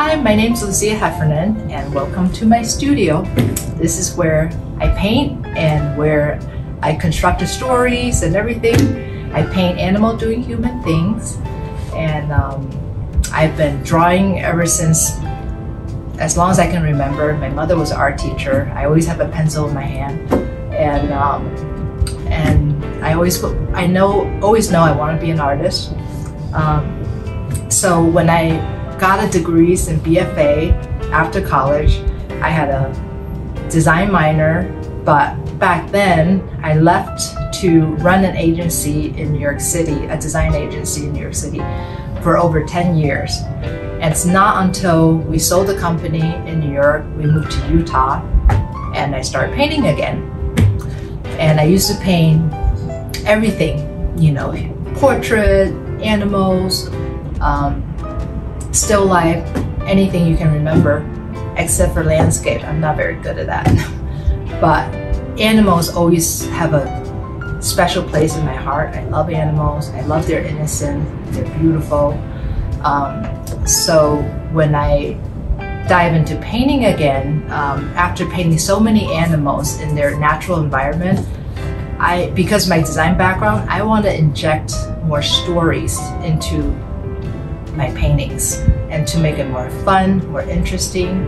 Hi, my name is Lucia Heffernan, and welcome to my studio. This is where I paint and where I construct the stories and everything. I paint animal doing human things, and um, I've been drawing ever since as long as I can remember. My mother was an art teacher. I always have a pencil in my hand, and um, and I always I know always know I want to be an artist. Um, so when I got a degrees in BFA after college, I had a design minor, but back then I left to run an agency in New York City, a design agency in New York City for over 10 years. And it's not until we sold the company in New York, we moved to Utah, and I started painting again. And I used to paint everything, you know, portrait, animals, um, still life, anything you can remember, except for landscape. I'm not very good at that. but animals always have a special place in my heart. I love animals. I love their innocence. They're beautiful. Um, so when I dive into painting again, um, after painting so many animals in their natural environment, I because my design background, I want to inject more stories into my paintings and to make it more fun, more interesting.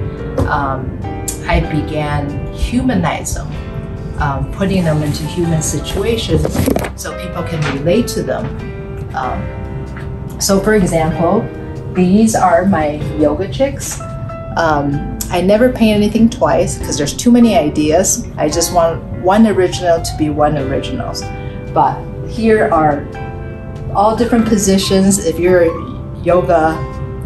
Um, I began humanize them, um, putting them into human situations so people can relate to them. Um, so, for example, these are my yoga chicks. Um, I never paint anything twice because there's too many ideas. I just want one original to be one originals. But here are all different positions. If you're yoga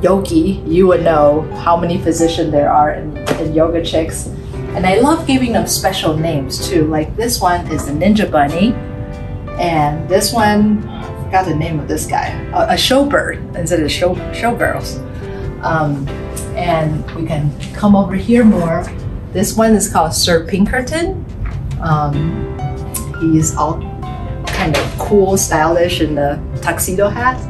yogi, you would know how many positions there are in, in yoga chicks. And I love giving them special names too. Like this one is the Ninja Bunny, and this one, I forgot the name of this guy, a, a showbird instead of show showgirls. Um, and we can come over here more. This one is called Sir Pinkerton. Um, he's all kind of cool, stylish in the tuxedo hat.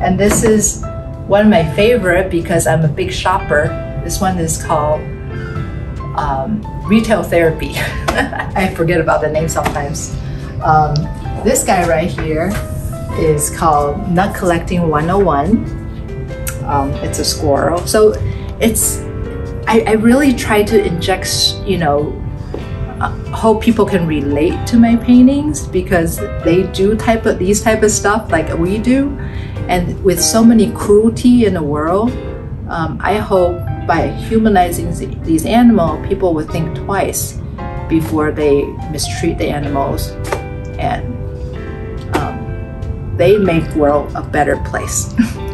And this is one of my favorite because I'm a big shopper. This one is called um, Retail Therapy. I forget about the name sometimes. Um, this guy right here is called Nut Collecting 101. Um, it's a squirrel. So it's, I, I really try to inject, you know, uh, hope people can relate to my paintings because they do type of these type of stuff like we do and with so many cruelty in the world um, i hope by humanizing these animals people will think twice before they mistreat the animals. And um, they make world a better place